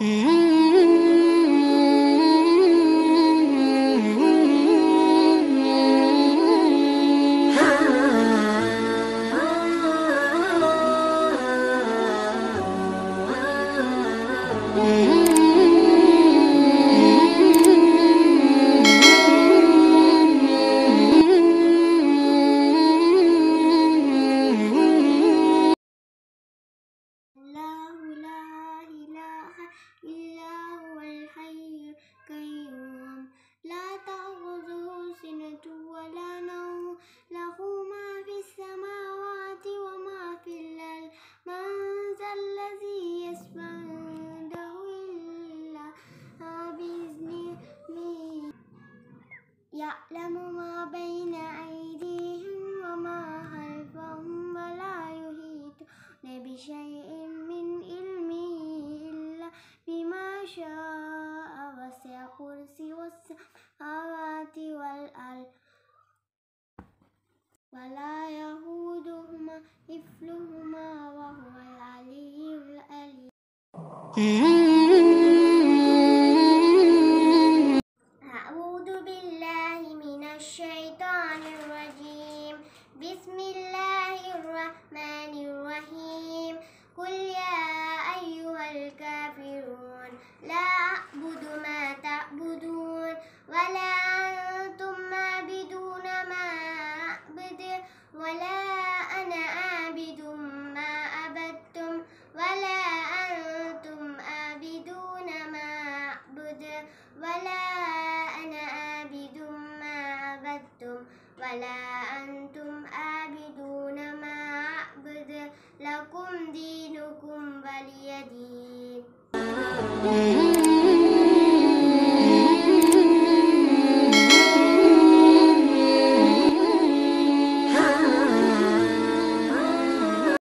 Mm-hmm. يعلم ما بين أيديهم وما خلفهم ولا يحيطون بشيء من علمه إلا بما شاء وسع كرسيه السماوات والأرض. ولا يهودهما حفظهما وهو العلي العليم ولا أنا عابد ما عبدتم ولا أنتم عابدون ما أعبد ولا أنا عابد ما عبدتم ولا